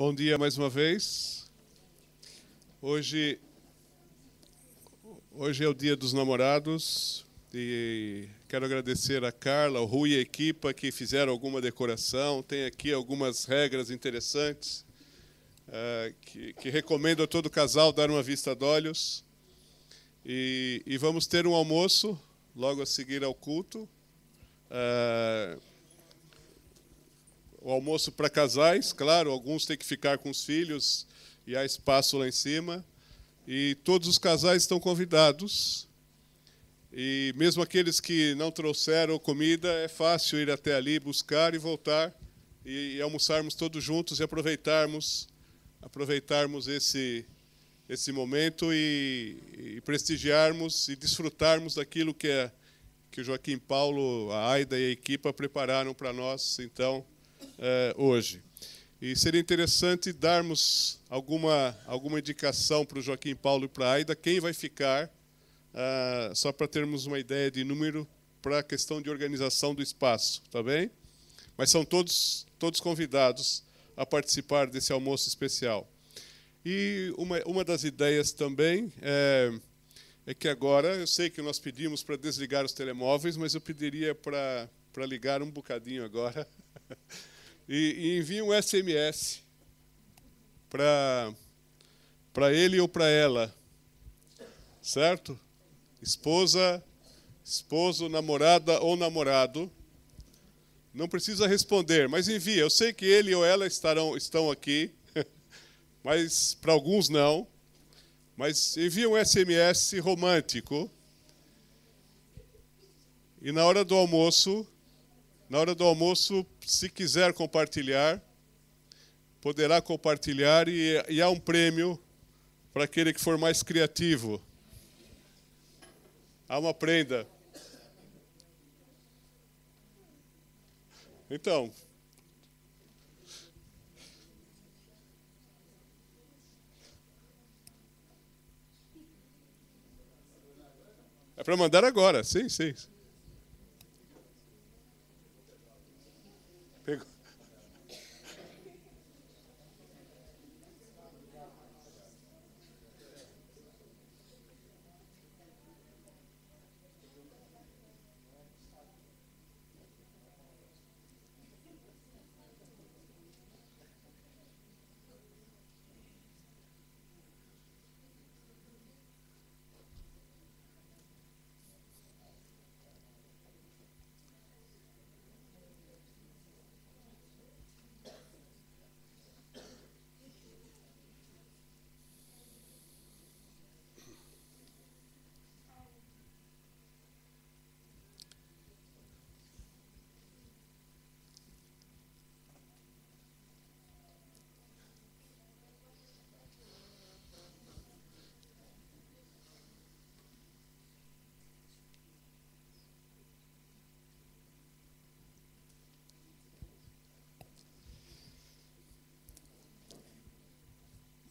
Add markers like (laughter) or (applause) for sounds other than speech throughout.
Bom dia mais uma vez. Hoje, hoje é o dia dos namorados e quero agradecer a Carla, o Rui e a equipa que fizeram alguma decoração. Tem aqui algumas regras interessantes uh, que, que, recomendo a todo casal dar uma vista de olhos. E, e vamos ter um almoço logo a seguir ao culto. Uh, o almoço para casais, claro, alguns têm que ficar com os filhos e há espaço lá em cima. E todos os casais estão convidados. E mesmo aqueles que não trouxeram comida, é fácil ir até ali buscar e voltar e, e almoçarmos todos juntos e aproveitarmos aproveitarmos esse esse momento e, e prestigiarmos e desfrutarmos daquilo que é que o Joaquim Paulo, a Aida e a equipa prepararam para nós. Então, eh, hoje. E seria interessante darmos alguma, alguma indicação para o Joaquim Paulo e para a Aida, quem vai ficar, uh, só para termos uma ideia de número para a questão de organização do espaço, tá bem? Mas são todos, todos convidados a participar desse almoço especial. E uma, uma das ideias também é, é que agora, eu sei que nós pedimos para desligar os telemóveis, mas eu pediria para, para ligar um bocadinho agora. (laughs) e, e envie um SMS para para ele ou para ela, certo? Esposa, esposo, namorada ou namorado, não precisa responder, mas envia. Eu sei que ele ou ela estarão estão aqui, (laughs) mas para alguns não. Mas envia um SMS romântico. E na hora do almoço, na hora do almoço, se quiser compartilhar, poderá compartilhar e, e há um prêmio para aquele que for mais criativo. Há uma prenda. Então, É para mandar agora, sim, sim.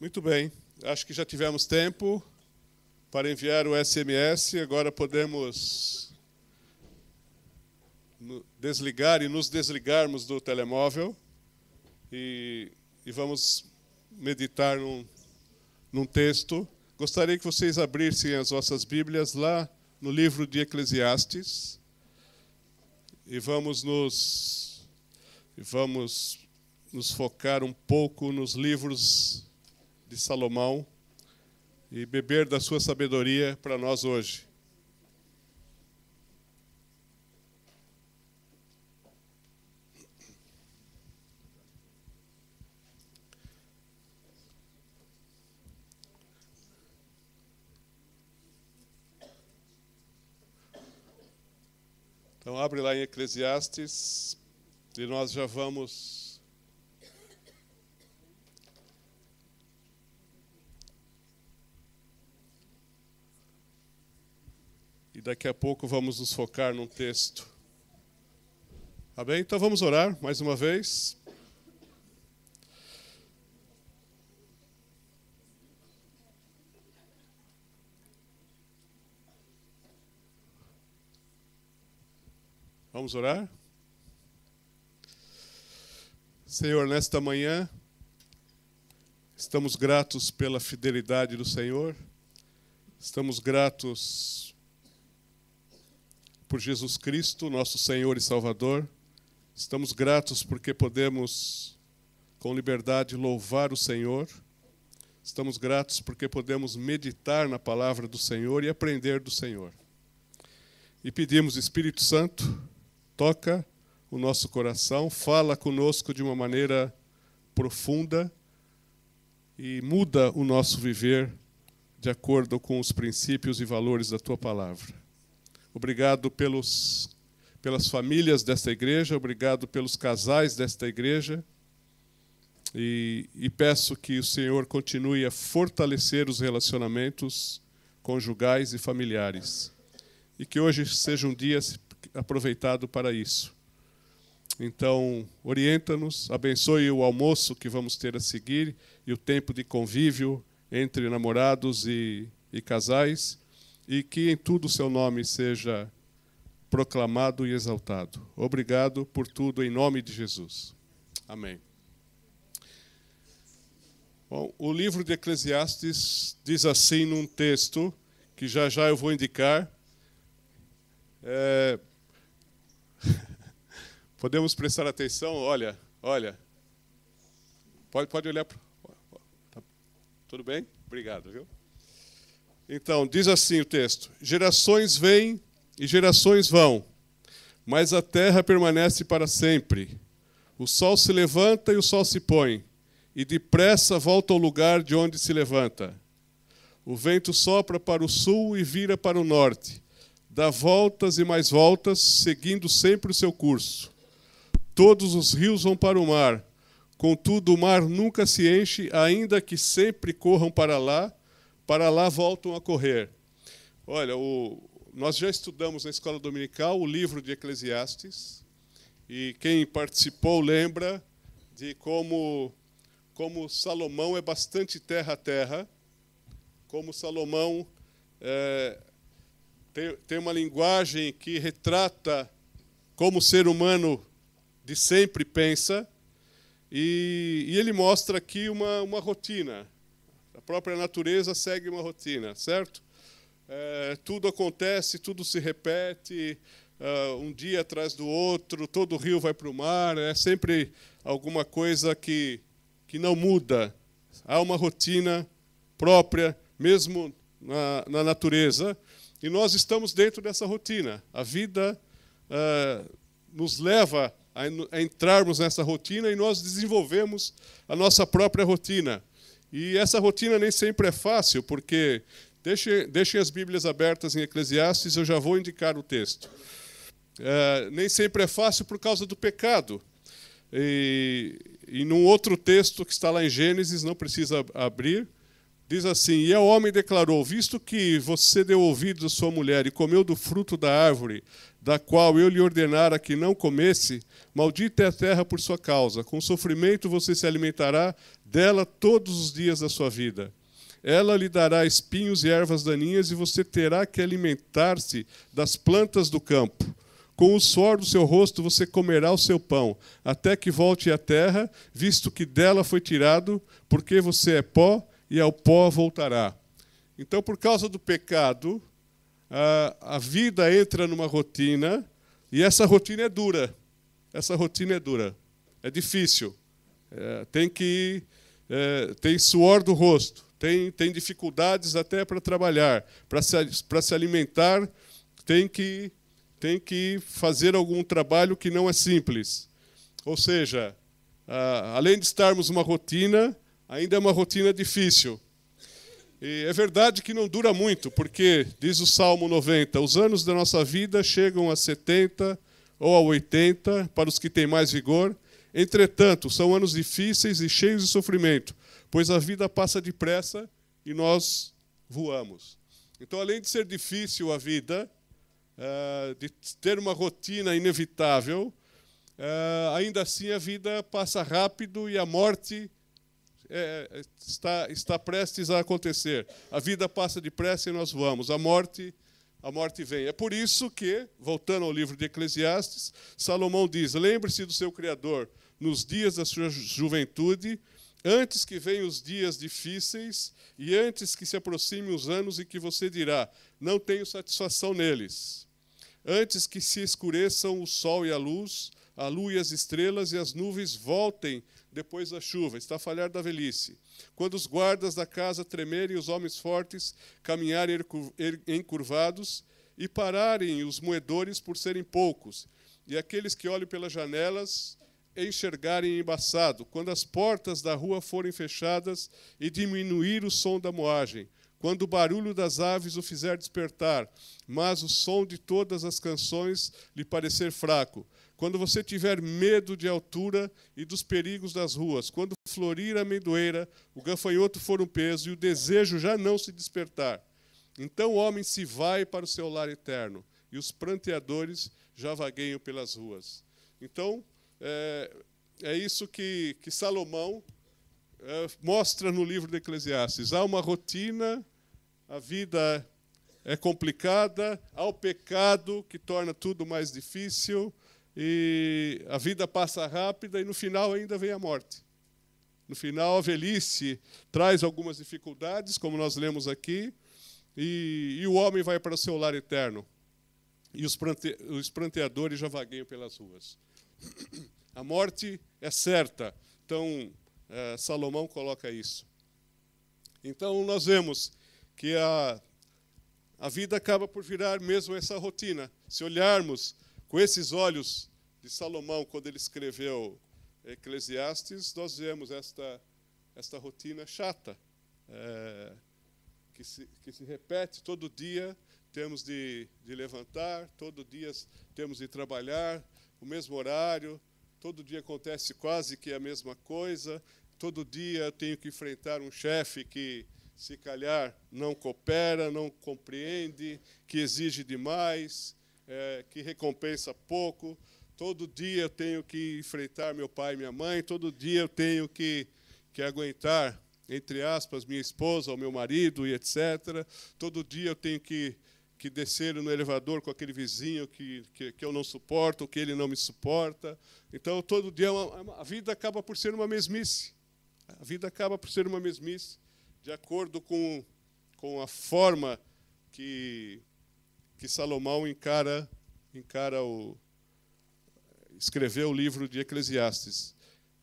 Muito bem. Acho que já tivemos tempo para enviar o SMS. Agora podemos desligar e nos desligarmos do telemóvel e, e vamos meditar num, num texto. Gostaria que vocês abrissem as vossas Bíblias lá no livro de Eclesiastes e vamos nos vamos nos focar um pouco nos livros de Salomão e beber da sua sabedoria para nós hoje. Então abre lá em Eclesiastes e nós já vamos E daqui a pouco vamos nos focar num texto. Tá bem? Então vamos orar mais uma vez. Vamos orar? Senhor, nesta manhã, Estamos gratos pela fidelidade do Senhor. Estamos gratos por Jesus Cristo, nosso Senhor e Salvador. Estamos gratos porque podemos, com liberdade, louvar o Senhor. Estamos gratos porque podemos meditar na palavra do Senhor e aprender do Senhor. E pedimos, Espírito Santo, toca o nosso coração, fala conosco de uma maneira profunda e muda o nosso viver de acordo com os princípios e valores da tua palavra. Obrigado pelos, pelas famílias desta igreja, obrigado pelos casais desta igreja. E, e, peço que o Senhor continue a fortalecer os relacionamentos conjugais e familiares. E que hoje seja um dia aproveitado para isso. Então, orienta-nos, abençoe o almoço que vamos ter a seguir e o tempo de convívio entre namorados e, e casais, e que em tudo o seu nome seja proclamado e exaltado. Obrigado por tudo, em nome de Jesus. Amém. Bom, o livro de Eclesiastes diz assim num texto que já já eu vou indicar. É... (laughs) Podemos prestar atenção? Olha, olha. Pode, pode olhar. Tá. Tudo bem? Obrigado, viu? Então, diz assim o texto: Gerações vêm e gerações vão, mas a terra permanece para sempre. O sol se levanta e o sol se põe, e depressa volta ao lugar de onde se levanta. O vento sopra para o sul e vira para o norte, dá voltas e mais voltas, seguindo sempre o seu curso. Todos os rios vão para o mar, contudo o mar nunca se enche, ainda que sempre corram para lá, para lá voltam a correr. Olha, o, nós já estudamos na escola dominical o livro de Eclesiastes, e quem participou lembra de como, como Salomão é bastante terra a terra, como Salomão é, tem, tem uma linguagem que retrata como o ser humano de sempre pensa, e, e ele mostra aqui uma, uma rotina. A própria natureza segue uma rotina, certo? É, tudo acontece, tudo se repete, uh, um dia atrás do outro, todo rio vai para o mar, é sempre alguma coisa que, que não muda. Há uma rotina própria, mesmo na, na natureza, e nós estamos dentro dessa rotina. A vida uh, nos leva a entrarmos nessa rotina e nós desenvolvemos a nossa própria rotina. E essa rotina nem sempre é fácil, porque deixem, deixem as Bíblias abertas em Eclesiastes, eu já vou indicar o texto. É, nem sempre é fácil por causa do pecado. E, e num outro texto que está lá em Gênesis, não precisa abrir, diz assim: E o homem declarou: Visto que você deu ouvidos à sua mulher e comeu do fruto da árvore da qual eu lhe ordenara que não comesse, maldita é a terra por sua causa. Com sofrimento você se alimentará dela todos os dias da sua vida. Ela lhe dará espinhos e ervas daninhas, e você terá que alimentar-se das plantas do campo. Com o suor do seu rosto você comerá o seu pão, até que volte à terra, visto que dela foi tirado, porque você é pó, e ao pó voltará. Então, por causa do pecado, a, a vida entra numa rotina e essa rotina é dura. Essa rotina é dura. É difícil. É, tem que é, tem suor do rosto, tem, tem dificuldades até para trabalhar, para se, se alimentar, tem que, tem que fazer algum trabalho que não é simples. Ou seja, além de estarmos uma rotina, ainda é uma rotina difícil. E é verdade que não dura muito, porque, diz o Salmo 90, os anos da nossa vida chegam a 70 ou a 80 para os que têm mais vigor. Entretanto, são anos difíceis e cheios de sofrimento, pois a vida passa depressa e nós voamos. Então, além de ser difícil a vida, eh, de ter uma rotina inevitável, eh, ainda assim a vida passa rápido e a morte é, está, prestes a acontecer. A vida passa depressa e nós vamos. A morte, a morte vem. É por isso que, voltando ao livro de Eclesiastes, Salomão diz: Lembre-se do seu Criador nos dias da sua juventude antes que venham os dias difíceis e antes que se aproximem os anos em que você dirá: Não tenho satisfação neles. Antes que se escureçam o sol e a luz, a lua e as estrelas e as nuvens voltem depois da chuva, está a falhar da velhice. Quando os guardas da casa tremerem, os homens fortes caminharem encurvados e pararem os moedores por serem poucos, e aqueles que olham pelas janelas enxergarem embaçado, quando as portas da rua forem fechadas e diminuir o som da moagem, quando o barulho das aves o fizer despertar, mas o som de todas as canções lhe parecer fraco, quando você tiver medo de altura e dos perigos das ruas, quando florir a amendoeira, o gafanhoto for um peso e o desejo já não se despertar, então o homem se vai para o seu lar eterno e os pranteadores já vagueiam pelas ruas. Então, é, é isso que, que Salomão é, mostra no livro de Eclesiastes. Há uma rotina, a vida é complicada, há o pecado que torna tudo mais difícil, e a vida passa rápida e no final ainda vem a morte. No final, a velhice traz algumas dificuldades, como nós lemos aqui, e, e o homem vai para o seu lar eterno. E os, prante, os pranteadores já vagueiam pelas ruas. A morte é certa. Então, é, Salomão coloca isso. Então, nós vemos que a, a vida acaba por virar mesmo essa rotina. Se olharmos com esses olhos de Salomão, quando ele escreveu Eclesiastes, nós vemos esta, esta rotina chata, é, que, se, que se repete todo dia. Temos de, de levantar, todo dia temos de trabalhar, o mesmo horário, todo dia acontece quase que a mesma coisa, todo dia eu tenho que enfrentar um chefe que, se calhar, não coopera, não compreende, que exige demais, é, que recompensa pouco. Todo dia eu tenho que enfrentar meu pai e minha mãe, todo dia eu tenho que, que aguentar, entre aspas, minha esposa ou meu marido e etc. Todo dia eu tenho que que desceram no elevador com aquele vizinho que, que, que, eu não suporto, que ele não me suporta. Então, todo dia, é uma, a vida acaba por ser uma mesmice. A vida acaba por ser uma mesmice, de acordo com, com a forma que, que Salomão encara, encara o, escreveu o livro de Eclesiastes.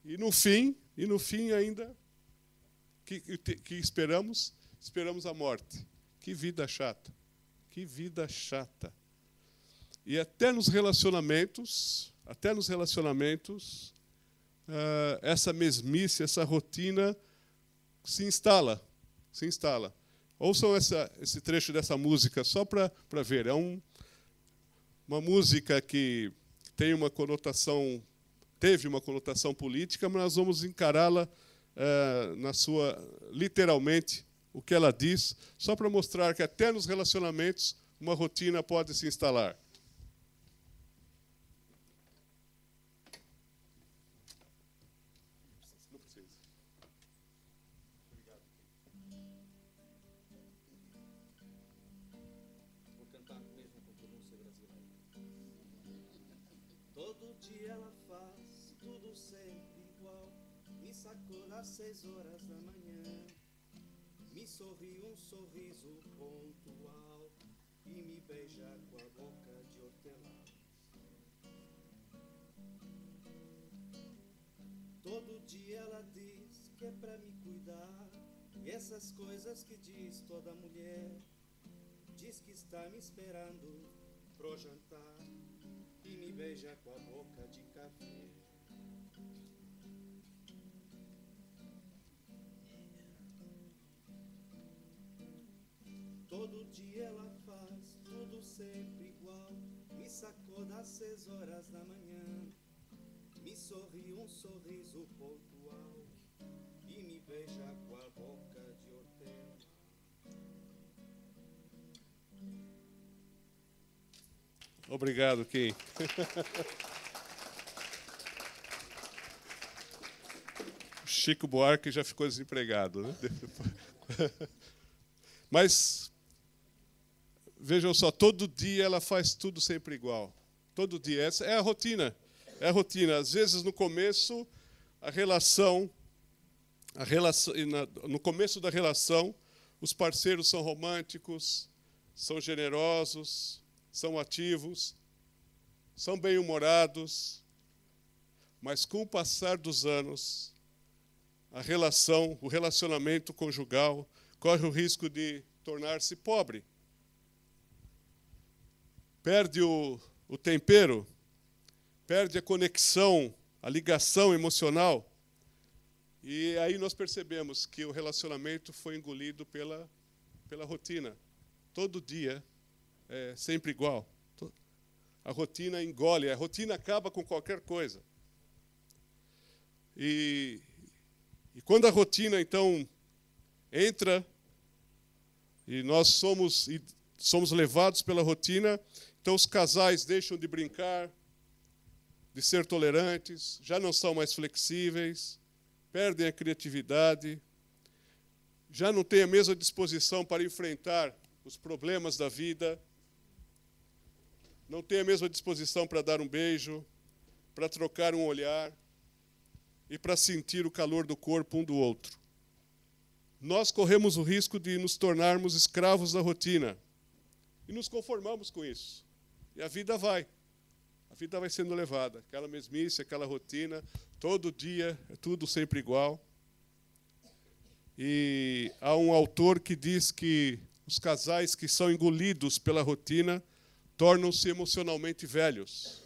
E no fim, e no fim ainda, que, que esperamos? Esperamos a morte. Que vida chata. Que vida chata. E até nos relacionamentos, até nos relacionamentos, uh, essa mesmice, essa rotina se instala, se instala. Ouçam essa, esse trecho dessa música só para ver. É um, uma música que tem uma conotação, teve uma conotação política, mas nós vamos encará-la uh, na sua literalmente o que ela diz, só para mostrar que até nos relacionamentos uma rotina pode se instalar. Todo dia ela faz tudo sempre igual. Me sacou às seis horas da manhã sorri um sorriso pontual e me beija com a boca de hortelã. Todo dia ela diz que é pra me cuidar, essas coisas que diz toda mulher. Diz que está me esperando pro jantar e me beija com a boca de café. Horas da manhã. Me sorri um sorriso pontual. E me beija com a boca de hortelã. Obrigado, Kim. (laughs) Chico Buarque já ficou desempregado, né? (laughs) Mas Vejam só, todo dia ela faz tudo sempre igual. Todo dia. Essa é a rotina. É a rotina. Às vezes, no começo, a relação relação, no começo da relação, os parceiros são românticos, são generosos, são ativos, são bem-humorados, mas com o passar dos anos, a relação, o relacionamento conjugal corre o risco de tornar-se pobre. Perde o, o tempero, perde a conexão, a ligação emocional. E aí nós percebemos que o relacionamento foi engolido pela, pela rotina. Todo dia é sempre igual. A rotina engole, a rotina acaba com qualquer coisa. E, e quando a rotina, então, entra e nós somos, e somos levados pela rotina, então os casais deixam de brincar, de ser tolerantes, já não são mais flexíveis, perdem a criatividade, já não têm a mesma disposição para enfrentar os problemas da vida, não têm a mesma disposição para dar um beijo, para trocar um olhar e para sentir o calor do corpo um do outro. Nós corremos o risco de nos tornarmos escravos da rotina e nos conformamos com isso. E a vida vai. A vida vai sendo levada. Aquela mesmice, aquela rotina, todo dia, é tudo sempre igual. E há um autor que diz que os casais que são engolidos pela rotina tornam-se emocionalmente velhos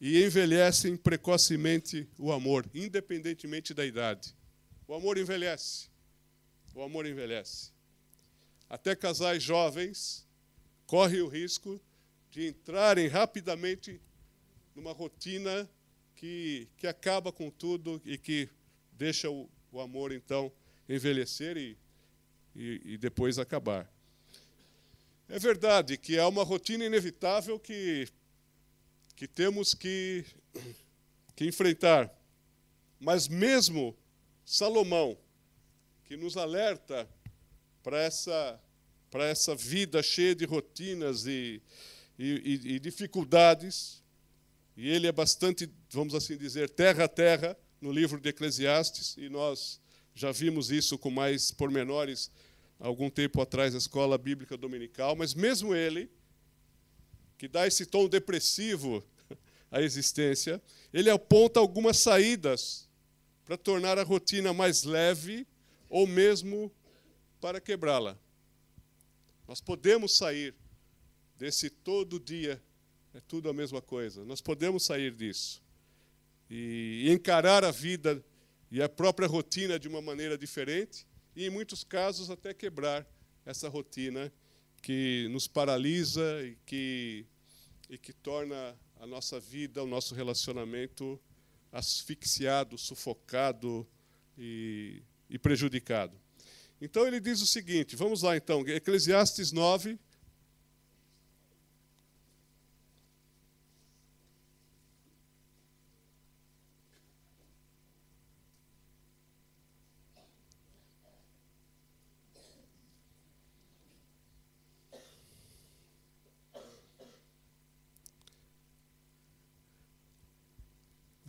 e envelhecem precocemente o amor, independentemente da idade. O amor envelhece. O amor envelhece. Até casais jovens correm o risco de entrarem rapidamente numa rotina que, que acaba com tudo e que deixa o, o amor, então, envelhecer e, e, e depois acabar. É verdade que há uma rotina inevitável que que temos que, que enfrentar. Mas mesmo Salomão, que nos alerta para essa, para essa vida cheia de rotinas e, e, e, dificuldades, e ele é bastante, vamos assim dizer, terra a terra no livro de Eclesiastes, e nós já vimos isso com mais pormenores algum tempo atrás na escola bíblica dominical, mas mesmo ele, que dá esse tom depressivo (laughs) à existência, ele aponta algumas saídas para tornar a rotina mais leve ou mesmo para quebrá-la. Nós podemos sair desse todo dia, é tudo a mesma coisa. Nós podemos sair disso e encarar a vida e a própria rotina de uma maneira diferente e, em muitos casos, até quebrar essa rotina que nos paralisa e que e que torna a nossa vida, o nosso relacionamento asfixiado, sufocado e, e prejudicado. Então ele diz o seguinte, vamos lá então, Eclesiastes 9,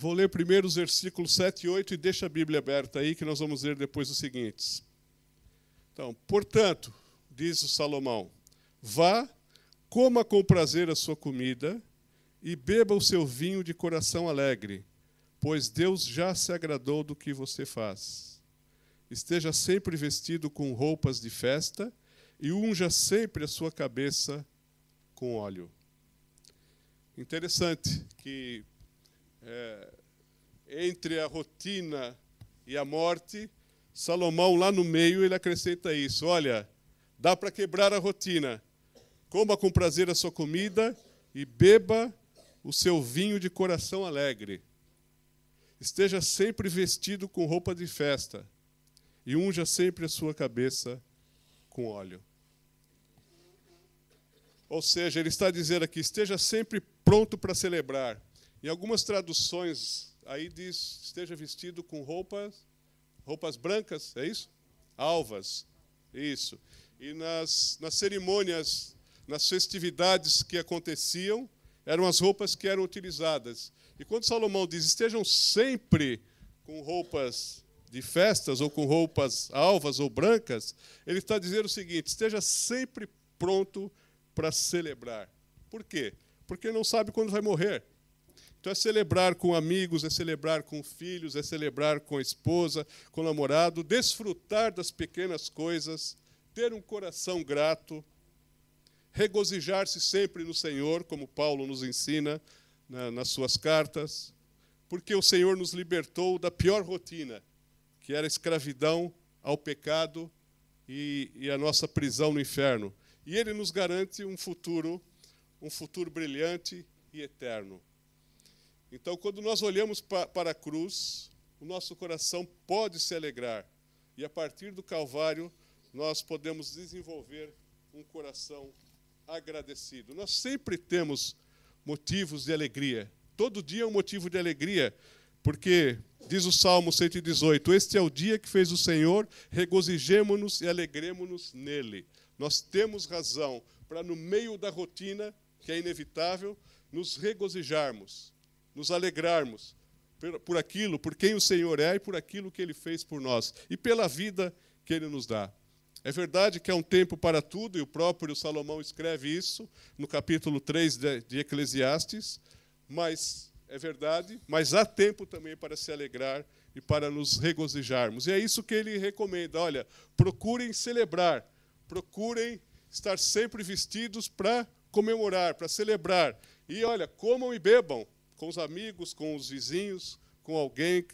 Vou ler primeiro os versículos 7 e 8 e deixa a Bíblia aberta aí, que nós vamos ler depois os seguintes. Então, portanto, diz o Salomão: vá, coma com prazer a sua comida e beba o seu vinho de coração alegre, pois Deus já se agradou do que você faz. Esteja sempre vestido com roupas de festa e unja sempre a sua cabeça com óleo. Interessante que é, entre a rotina e a morte, Salomão, lá no meio, ele acrescenta isso: olha, dá para quebrar a rotina. Coma com prazer a sua comida e beba o seu vinho de coração alegre. Esteja sempre vestido com roupa de festa e unja sempre a sua cabeça com óleo. Ou seja, ele está dizendo aqui: esteja sempre pronto para celebrar. Em algumas traduções, aí diz: esteja vestido com roupas, roupas brancas, é isso? Alvas, isso. E nas, nas cerimônias, nas festividades que aconteciam, eram as roupas que eram utilizadas. E quando Salomão diz: estejam sempre com roupas de festas ou com roupas alvas ou brancas, ele está dizendo o seguinte: esteja sempre pronto para celebrar. Por quê? Porque não sabe quando vai morrer. Então é celebrar com amigos, é celebrar com filhos, é celebrar com a esposa, com o namorado, desfrutar das pequenas coisas, ter um coração grato, regozijar-se sempre no Senhor, como Paulo nos ensina na, nas suas cartas, porque o Senhor nos libertou da pior rotina, que era a escravidão ao pecado e, e a nossa prisão no inferno. E Ele nos garante um futuro, um futuro brilhante e eterno. Então, quando nós olhamos para a cruz, o nosso coração pode se alegrar. E a partir do Calvário, nós podemos desenvolver um coração agradecido. Nós sempre temos motivos de alegria. Todo dia é um motivo de alegria, porque diz o Salmo 118: Este é o dia que fez o Senhor, regozijemo-nos e alegremos-nos nele. Nós temos razão para, no meio da rotina, que é inevitável, nos regozijarmos nos alegrarmos por aquilo, por quem o Senhor é e por aquilo que ele fez por nós e pela vida que ele nos dá. É verdade que há um tempo para tudo, e o próprio Salomão escreve isso no capítulo 3 de Eclesiastes, mas é verdade, mas há tempo também para se alegrar e para nos regozijarmos. E é isso que ele recomenda. Olha, procurem celebrar, procurem estar sempre vestidos para comemorar, para celebrar. E olha, comam e bebam, com os amigos, com os vizinhos, com alguém,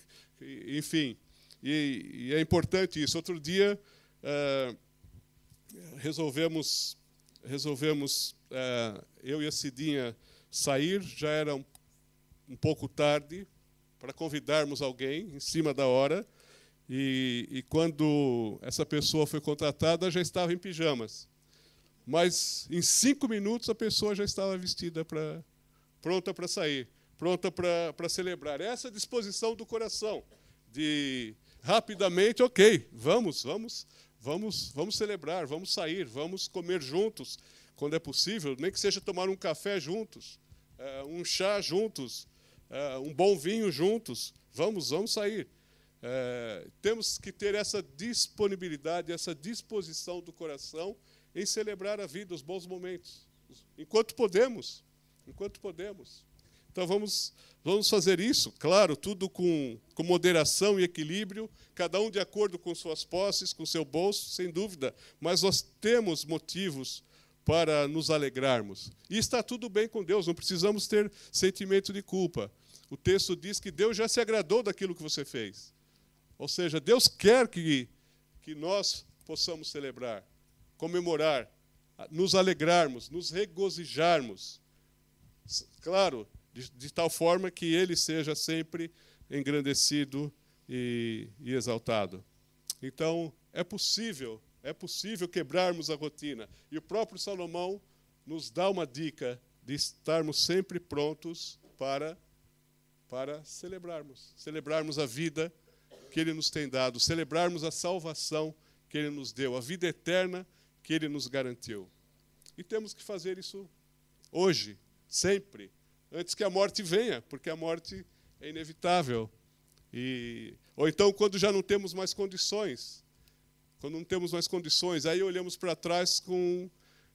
enfim. E, e é importante isso. Outro dia é, resolvemos, resolvemos é, eu e a Cidinha sair, já era um, um pouco tarde, para convidarmos alguém em cima da hora. E, e, quando essa pessoa foi contratada, já estava em pijamas. Mas em cinco minutos a pessoa já estava vestida para pronta para sair pronta para celebrar. Essa disposição do coração de rapidamente, ok, vamos, vamos, vamos, vamos celebrar, vamos sair, vamos comer juntos, quando é possível, nem que seja tomar um café juntos, uh, um chá juntos, uh, um bom vinho juntos. Vamos, vamos sair. Uh, temos que ter essa disponibilidade, essa disposição do coração em celebrar a vida, os bons momentos, enquanto podemos, enquanto podemos. Então vamos, vamos fazer isso, claro, tudo com, com moderação e equilíbrio, cada um de acordo com suas posses, com seu bolso, sem dúvida, mas nós temos motivos para nos alegrarmos. E está tudo bem com Deus, não precisamos ter sentimento de culpa. O texto diz que Deus já se agradou daquilo que você fez. Ou seja, Deus quer que, que nós possamos celebrar, comemorar, nos alegrarmos, nos regozijarmos. Claro, de, de tal forma que ele seja sempre engrandecido e, e exaltado. Então, é possível, é possível quebrarmos a rotina. E o próprio Salomão nos dá uma dica de estarmos sempre prontos para para celebrarmos, celebrarmos a vida que ele nos tem dado, celebrarmos a salvação que ele nos deu, a vida eterna que ele nos garantiu. E temos que fazer isso hoje, sempre, antes que a morte venha, porque a morte é inevitável. E, ou então, quando já não temos mais condições, quando não temos mais condições, aí olhamos para trás com,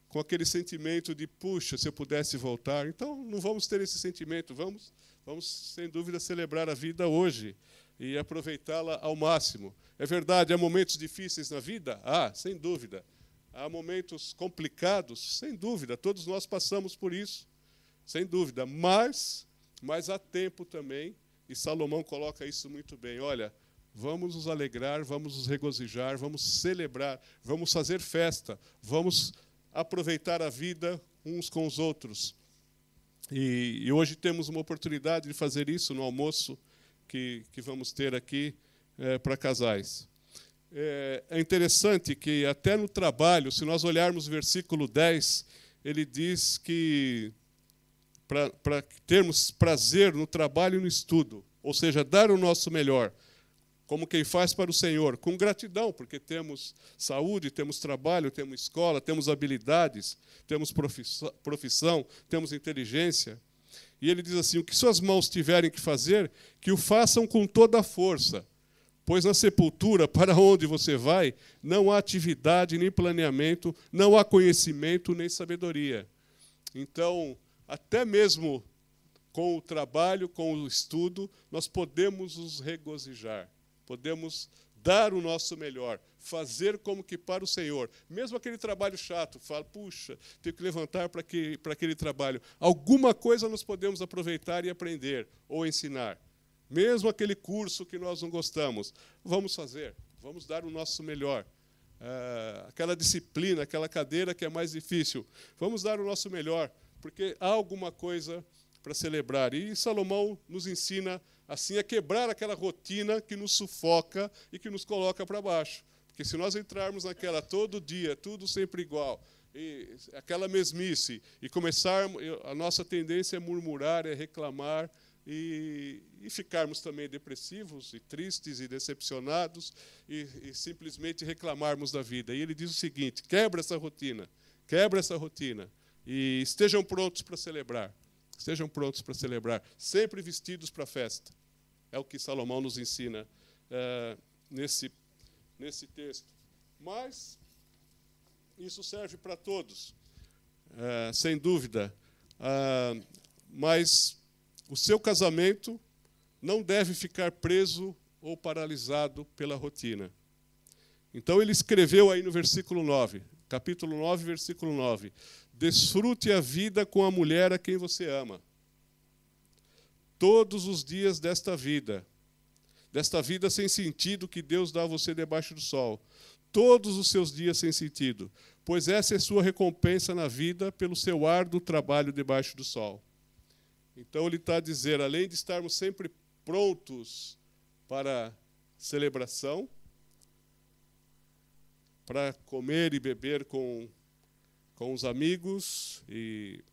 com aquele sentimento de, puxa, se eu pudesse voltar. Então, não vamos ter esse sentimento, vamos, vamos sem dúvida celebrar a vida hoje e aproveitá-la ao máximo. É verdade, há momentos difíceis na vida? Ah, sem dúvida. Há momentos complicados? Sem dúvida, todos nós passamos por isso sem dúvida. Mas, mas há tempo também, e Salomão coloca isso muito bem. Olha, vamos nos alegrar, vamos nos regozijar, vamos celebrar, vamos fazer festa, vamos aproveitar a vida uns com os outros. E, e hoje temos uma oportunidade de fazer isso no almoço que, que vamos ter aqui é, para casais. É, é interessante que até no trabalho, se nós olharmos o versículo 10, ele diz que para termos prazer no trabalho e no estudo, ou seja, dar o nosso melhor, como quem faz para o Senhor, com gratidão, porque temos saúde, temos trabalho, temos escola, temos habilidades, temos profissão, temos inteligência. E ele diz assim: o que suas mãos tiverem que fazer, que o façam com toda a força, Pois na sepultura, (laughs) para onde você vai, não há atividade nem planeamento, não há conhecimento nem sabedoria. Então, até mesmo com o trabalho, com o estudo, nós podemos nos regozijar, podemos dar o nosso melhor, fazer como que para o Senhor. Mesmo aquele trabalho chato, fala, puxa, tenho que levantar para aquele, para aquele trabalho. Alguma coisa nós podemos aproveitar e aprender ou ensinar. Mesmo aquele curso que nós não gostamos, vamos fazer, vamos dar o nosso melhor. Uh, aquela disciplina, aquela cadeira que é mais difícil, vamos dar o nosso melhor, porque há alguma coisa para celebrar. E Salomão nos ensina assim a quebrar aquela rotina que nos sufoca e que nos coloca para baixo. Porque se nós entrarmos naquela todo dia, tudo sempre igual, e aquela mesmice, e começarmos, a nossa tendência é murmurar, é reclamar, e, e ficarmos também depressivos e tristes e decepcionados e, e simplesmente reclamarmos da vida. E ele diz o seguinte: quebra essa rotina, quebra essa rotina e estejam prontos para celebrar. Estejam prontos para celebrar, sempre vestidos para a festa. É o que Salomão nos ensina é, nesse, nesse texto. Mas isso serve para todos, é, sem dúvida. Ah, mas o seu casamento não deve ficar preso ou paralisado pela rotina. Então ele escreveu aí no versículo 9, capítulo 9, versículo 9: Desfrute a vida com a mulher a quem você ama. Todos os dias desta vida, desta vida sem sentido que Deus dá a você debaixo do sol. Todos os seus dias sem sentido, pois essa é sua recompensa na vida pelo seu árduo trabalho debaixo do sol. Então ele está a dizer, além de estarmos sempre prontos para celebração, para comer e beber com com os amigos e,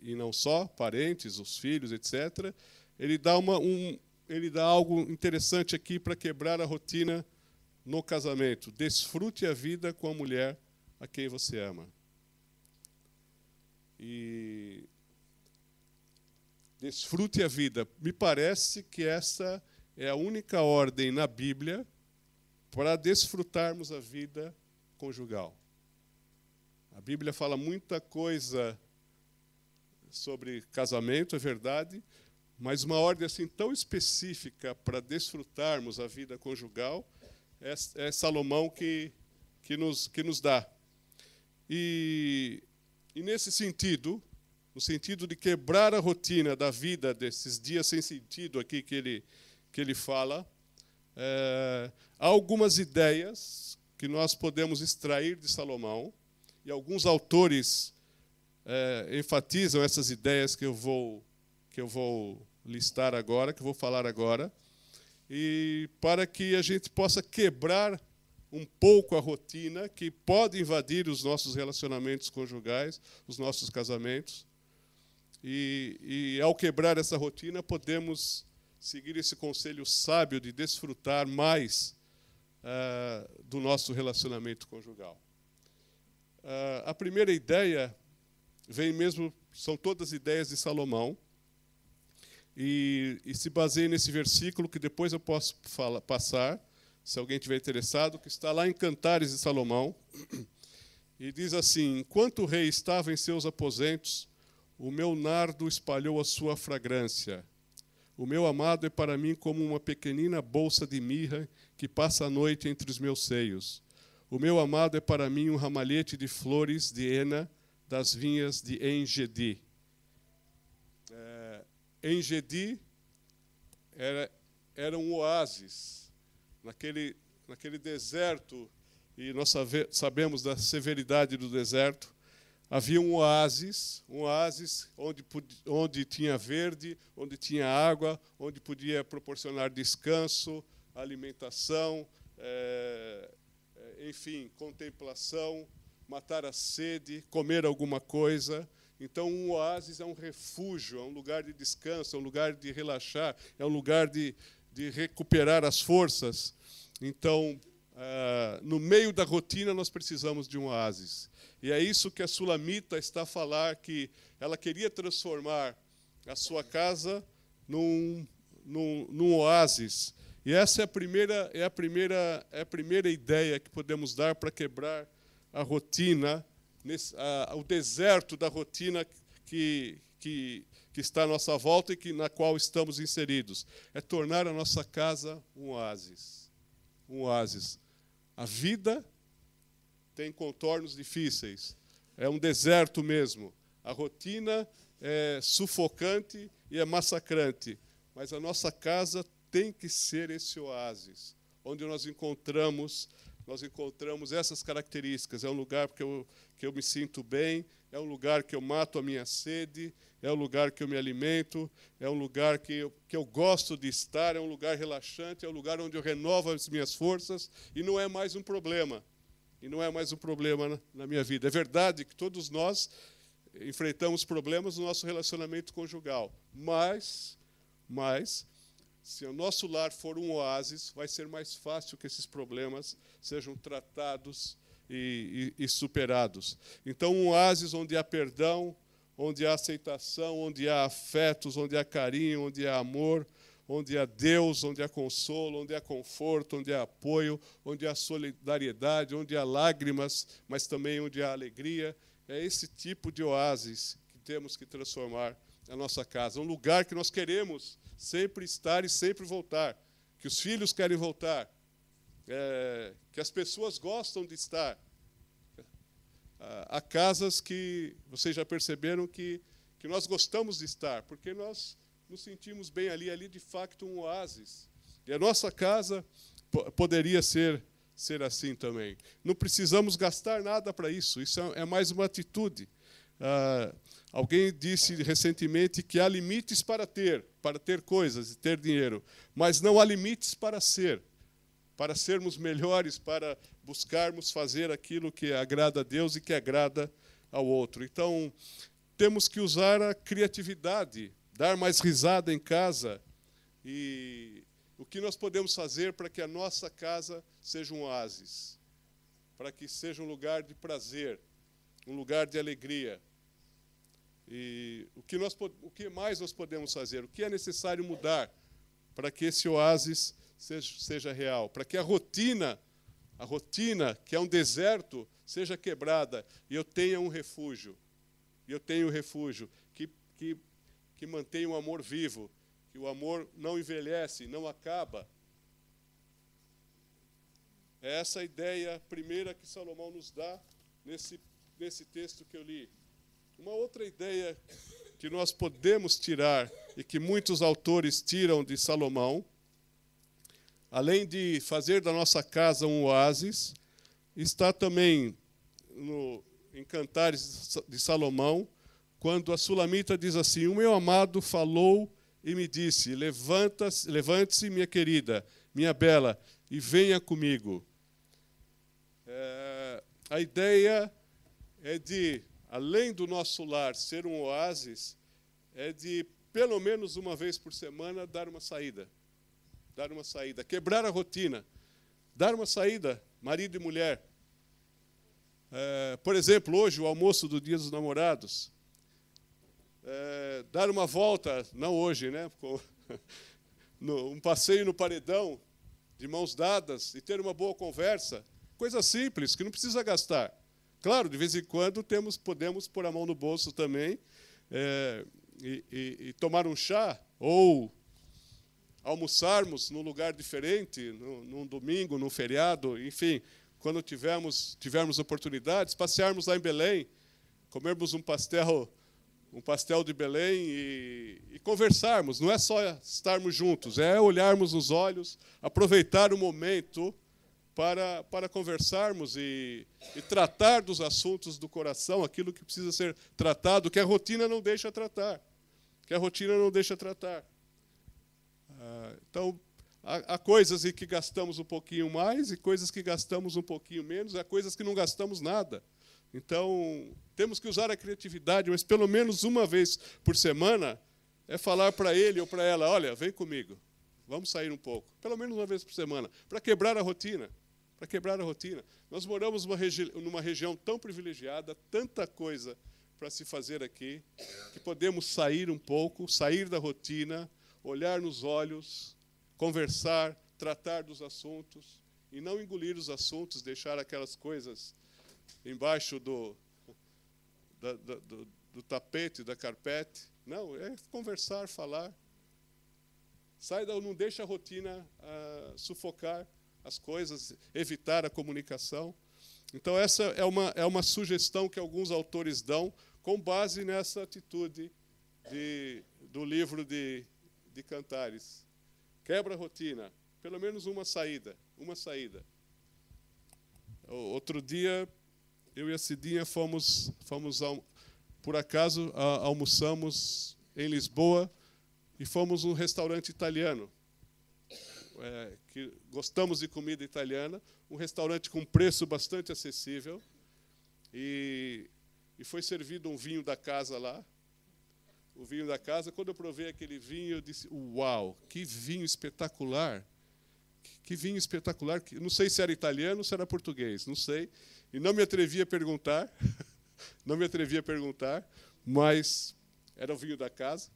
e não só, parentes, os filhos, etc. Ele dá, uma, um, ele dá algo interessante aqui para quebrar a rotina no casamento. Desfrute a vida com a mulher a quem você ama. E desfrute a vida. Me parece que essa é a única ordem na Bíblia para desfrutarmos a vida conjugal. A Bíblia fala muita coisa sobre casamento, é verdade, mas uma ordem assim tão específica para desfrutarmos a vida conjugal é, é Salomão que, que, nos, que nos dá. E, e nesse sentido, no sentido de quebrar a rotina da vida desses dias sem sentido aqui que ele, que ele fala, é, algumas ideias que nós podemos extrair de Salomão e alguns autores é, enfatizam essas ideias que eu vou que eu vou listar agora, que eu vou falar agora, e para que a gente possa quebrar um pouco a rotina que pode invadir os nossos relacionamentos conjugais, os nossos casamentos. E, e ao quebrar essa rotina, podemos seguir esse conselho sábio de desfrutar mais uh, do nosso relacionamento conjugal. Uh, a primeira ideia vem mesmo, são todas ideias de Salomão, e, e se baseia nesse versículo que depois eu posso passar, se alguém tiver interessado, que está lá em Cantares de Salomão, (clears throat) e diz assim: Enquanto o rei estava em seus aposentos, o meu nardo espalhou a sua fragrância. O meu amado é para mim como uma pequenina bolsa de mirra que passa a noite entre os meus seios. O meu amado é para mim um ramalhete de flores de Ena das vinhas de Engedi. É, Engedi era, era um oásis naquele, naquele deserto, e nós sabe, sabemos da severidade do deserto. Havia um oásis, um oásis onde, onde tinha verde, onde tinha água, onde podia proporcionar descanso, alimentação, é, enfim, contemplação, matar a sede, comer alguma coisa. Então, um oásis é um refúgio, é um lugar de descanso, é um lugar de relaxar, é um lugar de, de recuperar as forças. Então, ah, no meio da rotina, nós precisamos de um oásis. E é isso que a Sulamita está a falar, que ela queria transformar a sua casa num, num, num oásis. E essa é a primeira, é a primeira, é a primeira ideia que podemos dar para quebrar a rotina, nesse, o deserto da rotina que, que, que está à nossa volta e que, na qual estamos inseridos. É tornar a nossa casa um oásis. Um oásis. A vida tem contornos difíceis. É um deserto mesmo. A rotina é sufocante e é massacrante. Mas a nossa casa tem que ser esse oásis, onde nós encontramos nós encontramos essas características. É um lugar que eu, que eu me sinto bem, é um lugar que eu mato a minha sede, é um lugar que eu me alimento, é um lugar que eu, que eu gosto de estar, é um lugar relaxante, é um lugar onde eu renovo as minhas forças e não é mais um problema. E não é mais um problema na, na minha vida. É verdade que todos nós enfrentamos problemas no nosso relacionamento conjugal, mas, mas se o nosso lar for um oásis, vai ser mais fácil que esses problemas sejam tratados e, e, e, superados. Então, um oásis onde há perdão, onde há aceitação, onde há afetos, onde há carinho, onde há amor, onde há Deus, onde há consolo, onde há conforto, onde há apoio, onde há solidariedade, onde há lágrimas, mas também onde há alegria. É esse tipo de oásis que temos que transformar a nossa casa, um lugar que nós queremos sempre estar e sempre voltar, que os filhos querem voltar, é, que as pessoas gostam de estar. Há casas que vocês já perceberam que, que nós gostamos de estar, porque nós nos sentimos bem ali, ali de facto um oásis. E a nossa casa poderia ser ser assim também. Não precisamos gastar nada para isso. Isso é, é mais uma atitude. Ah, alguém disse recentemente que há limites para ter, para ter coisas e ter dinheiro, mas não há limites para ser, para sermos melhores, para buscarmos fazer aquilo que agrada a Deus e que agrada ao outro. Então, temos que usar a criatividade, dar mais risada em casa e o que nós podemos fazer para que a nossa casa seja um oásis, para que seja um lugar de prazer, um lugar de alegria. E o que, nós, o que mais nós podemos fazer? O que é necessário mudar para que esse oásis seja, seja real? Para que a rotina, a rotina, que é um deserto, seja quebrada e eu tenha um refúgio. E eu tenho um refúgio que, que, que mantém o amor vivo, que o amor não envelhece, não acaba. É essa a ideia primeira que Salomão nos dá nesse nesse texto que eu li. Uma outra ideia que nós podemos tirar e que muitos autores tiram de Salomão, além de fazer da nossa casa um oásis, está também no, em Cantares de Salomão, quando a Sulamita diz assim: O meu amado falou e me disse: Levante-se, minha querida, minha bela, e venha comigo. É, a ideia é de, além do nosso lar ser um oásis, é de, pelo menos uma vez por semana, dar uma saída. Dar uma saída. Quebrar a rotina. Dar uma saída, marido e mulher. É, por exemplo, hoje, o almoço do Dia dos Namorados. É, dar uma volta, não hoje, né? (laughs) um passeio no paredão, de mãos dadas, e ter uma boa conversa. Coisa simples, que não precisa gastar. Claro, de vez em quando temos, podemos pôr a mão no bolso também é, e, e, e, tomar um chá ou almoçarmos num lugar diferente, no, num domingo, num feriado, enfim, quando tivermos, tivermos oportunidades, passearmos lá em Belém, comermos um pastel um pastel de Belém e, e, conversarmos. Não é só estarmos juntos, é olharmos nos olhos, aproveitar o momento para, para conversarmos e, e tratar dos assuntos do coração, aquilo que precisa ser tratado, que a rotina não deixa tratar. Que a rotina não deixa tratar. Ah, então, há, coisas em que gastamos um pouquinho mais e coisas que gastamos um pouquinho menos, há coisas que não gastamos nada. Então, temos que usar a criatividade, mas pelo menos uma vez por semana é falar para ele ou para ela: olha, vem comigo, vamos sair um pouco, pelo menos uma vez por semana, para quebrar a rotina para quebrar a rotina. Nós moramos numa, regi numa região tão privilegiada, tanta coisa para se fazer aqui, que podemos sair um pouco, sair da rotina, olhar nos olhos, conversar, tratar dos assuntos e não engolir os assuntos, deixar aquelas coisas embaixo do, da, da, do, do tapete, da carpete. Não, é conversar, falar. Sai da, não deixa a rotina ah, sufocar as coisas, evitar a comunicação. Então, essa é uma, é uma sugestão que alguns autores dão com base nessa atitude de, do livro de, de Cantares. Quebra a rotina, pelo menos uma saída, uma saída. Outro dia, eu e a Cidinha fomos, fomos por acaso, almoçamos em Lisboa e fomos num restaurante italiano. É, que gostamos de comida italiana, um restaurante com preço bastante acessível. E, e foi servido um vinho da casa lá. O vinho da casa. Quando eu provei aquele vinho, eu disse: Uau, que vinho espetacular! Que vinho espetacular. Não sei se era italiano ou se era português, não sei. E não me atrevi a perguntar. (laughs) não me atrevi a perguntar, mas era o vinho da casa.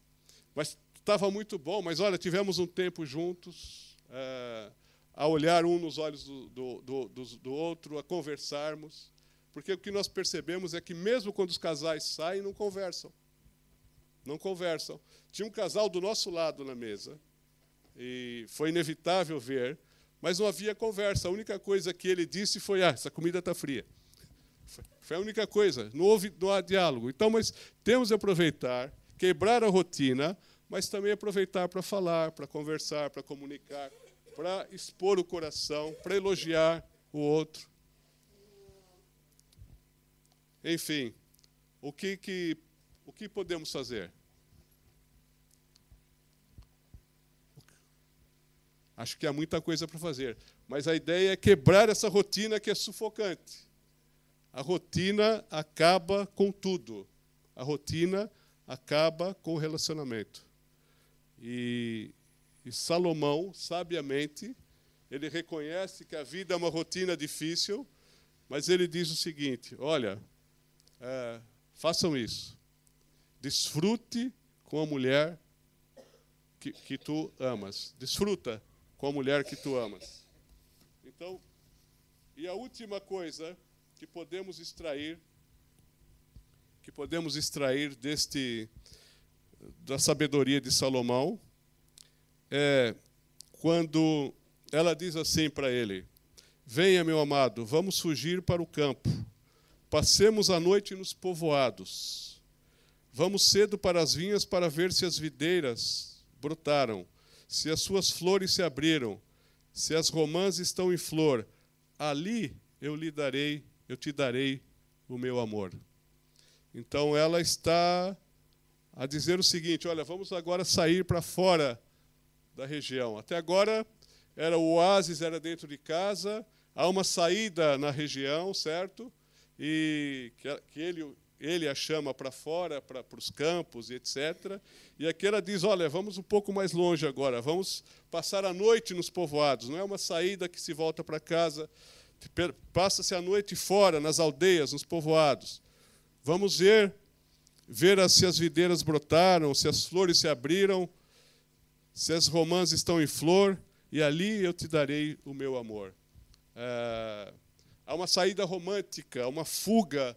Mas estava muito bom. Mas olha, tivemos um tempo juntos, é, a olhar um nos olhos do, do, do, do, outro, a conversarmos. Porque o que nós percebemos é que, mesmo quando os casais saem, não conversam. Não conversam. Tinha um casal do nosso lado na mesa, e foi inevitável ver, mas não havia conversa. A única coisa que ele disse foi: Ah, essa comida está fria. Foi a única coisa, não houve não há diálogo. Então, mas temos de aproveitar, quebrar a rotina, mas também aproveitar para falar, para conversar, para comunicar, para expor o coração, para elogiar o outro. Enfim, o que, que, o que podemos fazer? Acho que há muita coisa para fazer, mas a ideia é quebrar essa rotina que é sufocante. A rotina acaba com tudo. A rotina acaba com o relacionamento. E, e Salomão, sabiamente, ele reconhece que a vida é uma rotina difícil, mas ele diz o seguinte: olha, é, façam isso. Desfrute com a mulher que, que tu amas. Desfruta com a mulher que tu amas. Então, e a última coisa que podemos extrair que podemos extrair deste da sabedoria de Salomão é quando ela diz assim para ele: Venha, meu amado, vamos fugir para o campo. Passemos a noite nos povoados. Vamos cedo para as vinhas para ver se as videiras brotaram, se as suas flores se abriram, se as romãs estão em flor. Ali eu lhe darei eu te darei o meu amor. Então ela está a dizer o seguinte: olha, vamos agora sair para fora da região. Até agora era o oásis, era dentro de casa, há uma saída na região, certo? E que ele, ele a chama para fora, para, os campos etc. E aqui ela diz: olha, vamos um pouco mais longe agora, vamos passar a noite nos povoados. Não é uma saída que se volta para casa Passa-se a noite fora, nas aldeias, nos povoados. Vamos ver, ver se as videiras brotaram, se as flores se abriram, se as romãs estão em flor, e ali eu te darei o meu amor. É, há uma saída romântica, uma fuga,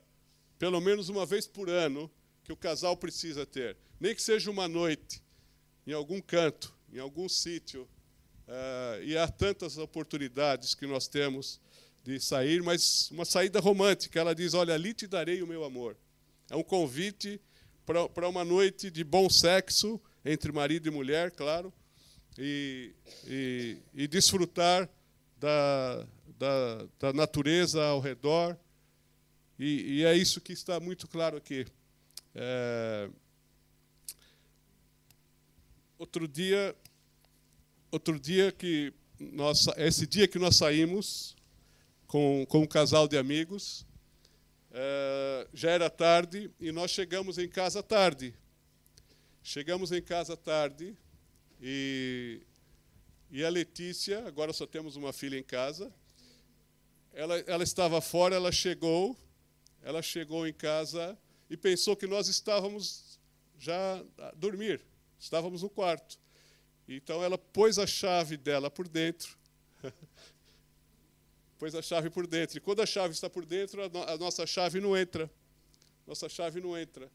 pelo menos uma vez por ano, que o casal precisa ter. Nem que seja uma noite, em algum canto, em algum sítio. É, e há tantas oportunidades que nós temos de sair, mas uma saída romântica. Ela diz: Olha, ali te darei o meu amor. É um convite para uma noite de bom sexo entre marido e mulher, claro, e, e, e desfrutar da, da, da, natureza ao redor. E, e, é isso que está muito claro aqui. É... Outro dia, outro dia que nós, esse dia que nós saímos, com, com um casal de amigos. É, já era tarde e nós chegamos em casa tarde. Chegamos em casa tarde e, e a Letícia, agora só temos uma filha em casa, ela, ela estava fora, ela chegou, ela chegou em casa e pensou que nós estávamos já a dormir, estávamos no quarto. Então ela pôs a chave dela por dentro. (laughs) pôs a chave por dentro. E quando a chave está por dentro, a, no a nossa chave não entra. Nossa chave não entra.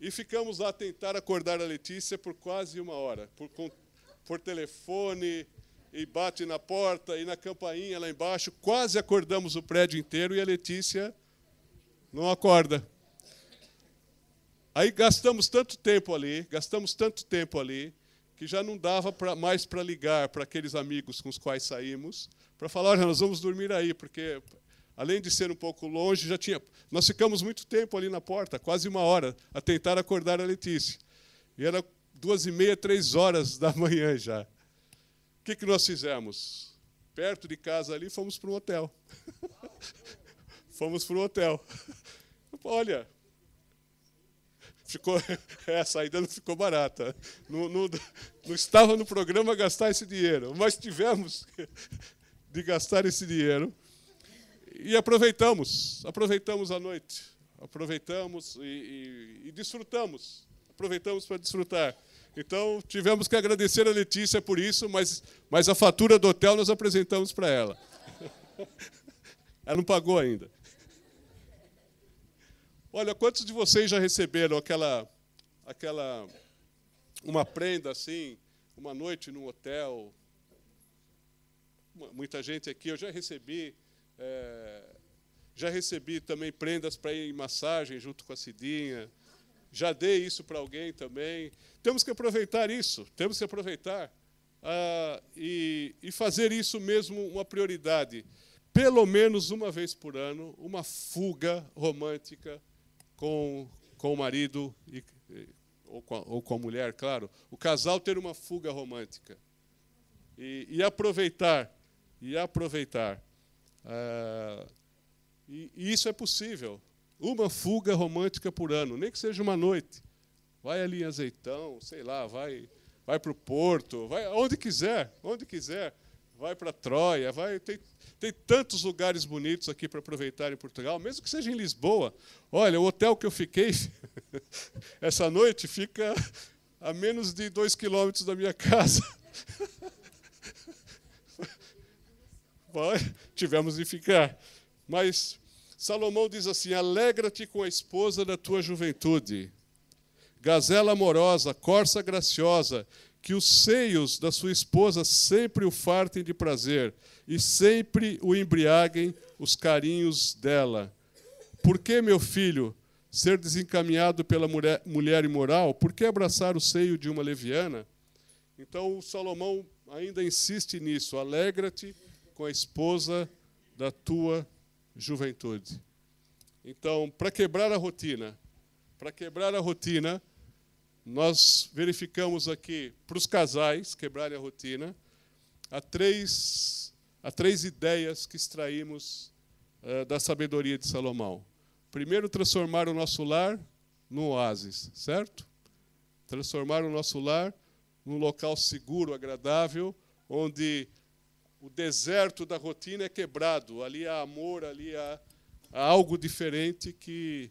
E ficamos lá a tentar acordar a Letícia por quase uma hora, por, com, por telefone, e bate na porta e na campainha lá embaixo. Quase acordamos o prédio inteiro e a Letícia não acorda. Aí gastamos tanto tempo ali, gastamos tanto tempo ali, que já não dava pra, mais para ligar para aqueles amigos com os quais saímos, para falar, olha, nós vamos dormir aí, porque além de ser um pouco longe, já tinha. Nós ficamos muito tempo ali na porta, quase uma hora, a tentar acordar a Letícia. E era duas e meia, três horas da (laughs) manhã já. O que, que nós fizemos? Perto de casa ali, fomos para um hotel. (laughs) fomos para um hotel. (laughs) Olha, ficou, (laughs) é, a saída não ficou barata. Não, não, não estava no programa gastar esse dinheiro, mas tivemos (laughs) de gastar esse dinheiro e aproveitamos, aproveitamos a noite, aproveitamos e, e, e desfrutamos, aproveitamos para desfrutar. Então tivemos que agradecer a Letícia por isso, mas, mas a fatura do hotel nós apresentamos para ela. Ela não pagou ainda. Olha, quantos de vocês já receberam aquela, aquela, uma prenda assim, uma noite num hotel? Muita gente aqui, eu já recebi, é, já recebi também prendas para ir em massagem junto com a Cidinha. Já dei isso para alguém também. Temos que aproveitar isso, temos que aproveitar ah, e, e fazer isso mesmo uma prioridade. Pelo menos uma vez por ano, uma fuga romântica com, com o marido e, ou, com a, ou com a mulher, claro. O casal ter uma fuga romântica. E, e aproveitar, e aproveitar. Ah, e, e isso é possível. Uma fuga romântica por ano, nem que seja uma noite. Vai ali em Azeitão, sei lá, vai, vai para o Porto, vai onde quiser, onde quiser. Vai para Troia, vai tem, tem tantos lugares bonitos aqui para aproveitar em Portugal, mesmo que seja em Lisboa. Olha, o hotel que eu fiquei (laughs) essa noite fica a menos de dois quilômetros da minha casa. (laughs) tivemos de ficar. Mas Salomão diz assim: Alegra-te com a esposa da tua juventude, gazela amorosa, corça graciosa, que os seios da sua esposa sempre o fartem de prazer e sempre o embriaguem os carinhos dela. Por que, meu filho, ser desencaminhado pela mulher, mulher imoral? Por que abraçar o seio de uma leviana? Então, Salomão ainda insiste nisso: alegra-te com a esposa da tua juventude. Então, para quebrar a rotina, para quebrar a rotina, nós verificamos aqui para os casais quebrarem a rotina, há três há três ideias que extraímos uh, da sabedoria de Salomão. Primeiro, transformar o nosso lar num oásis, certo? Transformar o nosso lar num local seguro, agradável, onde o deserto da rotina é quebrado. Ali há amor, ali há, há algo diferente que,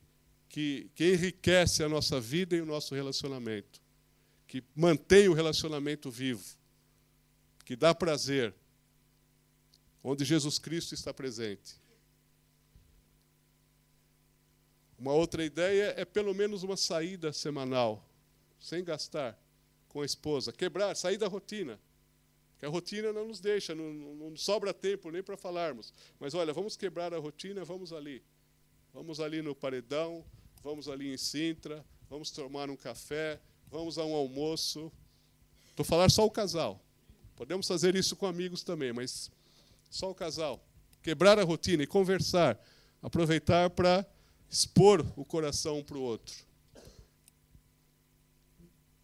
que, que enriquece a nossa vida e o nosso relacionamento, que mantém o relacionamento vivo, que dá prazer, onde Jesus Cristo está presente. Uma outra ideia é pelo menos uma saída semanal, sem gastar, com a esposa. Quebrar, sair da rotina. Que a rotina não nos deixa, não, não sobra tempo nem para falarmos. Mas olha, vamos quebrar a rotina, vamos ali. Vamos ali no paredão, vamos ali em Sintra, vamos tomar um café, vamos a um almoço. Estou falando só o casal. Podemos fazer isso com amigos também, mas só o casal. Quebrar a rotina e conversar. Aproveitar para expor o coração um para o outro.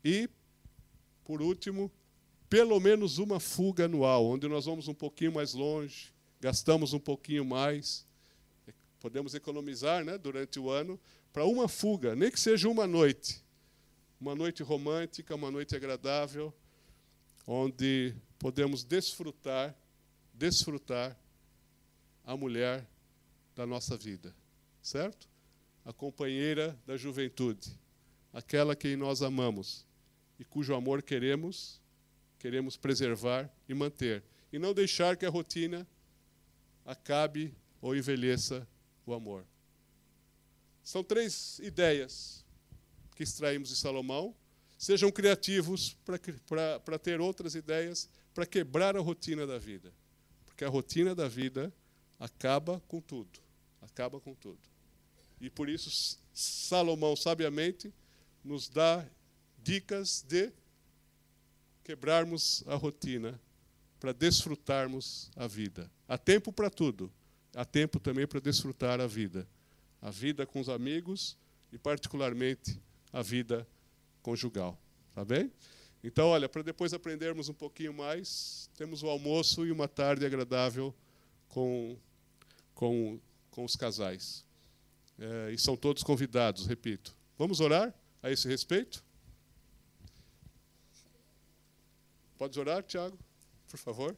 E, por último, pelo menos uma fuga anual, onde nós vamos um pouquinho mais longe, gastamos um pouquinho mais, podemos economizar né, durante o ano, para uma fuga, nem que seja uma noite. Uma noite romântica, uma noite agradável, onde podemos desfrutar desfrutar a mulher da nossa vida, certo? A companheira da juventude, aquela que nós amamos e cujo amor queremos queremos preservar e manter. E não deixar que a rotina acabe ou envelheça o amor. São três ideias que extraímos de Salomão. Sejam criativos para ter outras ideias, para quebrar a rotina da vida. Porque a rotina da vida acaba com tudo. Acaba com tudo. E por isso, Salomão, sabiamente, nos dá dicas de quebrarmos a rotina para desfrutarmos a vida. Há tempo para tudo. Há tempo também para desfrutar a vida. A vida com os amigos e, particularmente, a vida conjugal. Tá bem? Então, olha, para depois aprendermos um pouquinho mais, temos o almoço e uma tarde agradável com, com, com os casais. É, e são todos convidados, repito. Vamos orar a esse respeito? Pode orar, Tiago, por favor?